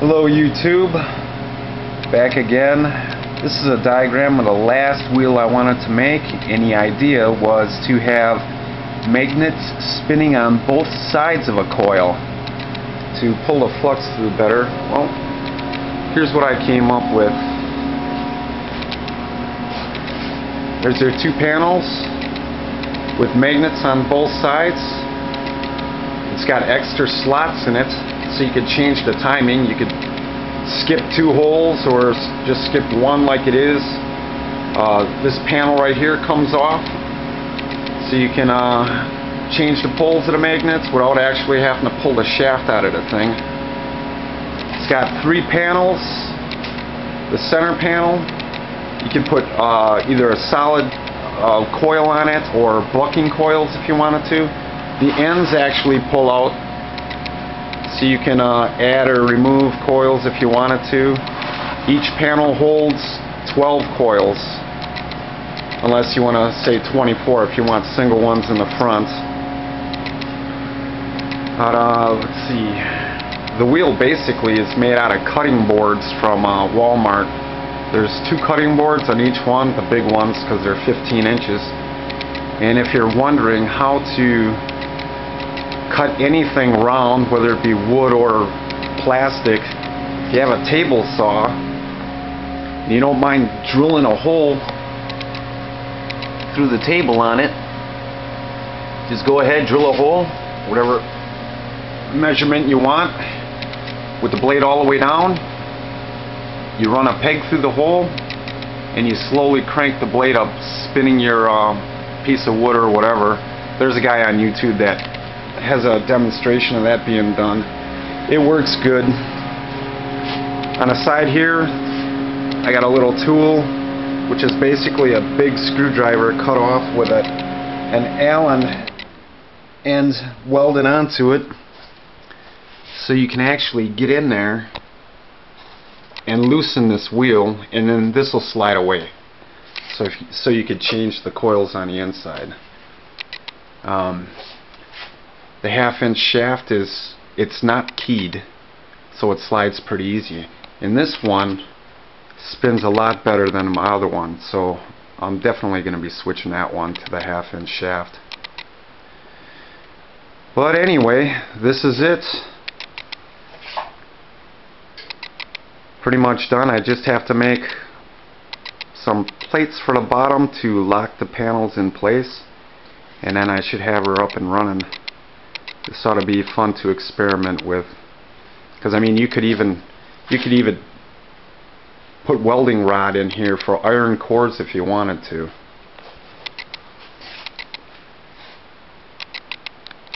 Hello YouTube, back again. This is a diagram of the last wheel I wanted to make the idea was to have magnets spinning on both sides of a coil to pull the flux through better. Well, here's what I came up with. There's two panels with magnets on both sides. It's got extra slots in it so you could change the timing. You could skip two holes or just skip one like it is. Uh, this panel right here comes off so you can uh, change the poles of the magnets without actually having to pull the shaft out of the thing. It's got three panels. The center panel, you can put uh, either a solid uh, coil on it or bucking coils if you wanted to. The ends actually pull out so you can uh, add or remove coils if you wanted to. Each panel holds 12 coils unless you want to say 24 if you want single ones in the front. Let's see. The wheel basically is made out of cutting boards from uh, Walmart. There's two cutting boards on each one, the big ones because they're 15 inches. And if you're wondering how to cut anything round, whether it be wood or plastic, if you have a table saw, you don't mind drilling a hole through the table on it, just go ahead, drill a hole, whatever measurement you want, with the blade all the way down. You run a peg through the hole, and you slowly crank the blade up, spinning your uh, piece of wood or whatever. There's a guy on YouTube that has a demonstration of that being done. It works good. On the side here, I got a little tool, which is basically a big screwdriver cut off with a, an Allen end welded onto it so you can actually get in there and loosen this wheel and then this will slide away so if, so you could change the coils on the inside um, the half inch shaft is it's not keyed so it slides pretty easy. And this one spins a lot better than my other one so I'm definitely going to be switching that one to the half inch shaft. But anyway this is it. Pretty much done. I just have to make some plates for the bottom to lock the panels in place and then I should have her up and running this ought to be fun to experiment with. Because I mean you could even you could even put welding rod in here for iron cores if you wanted to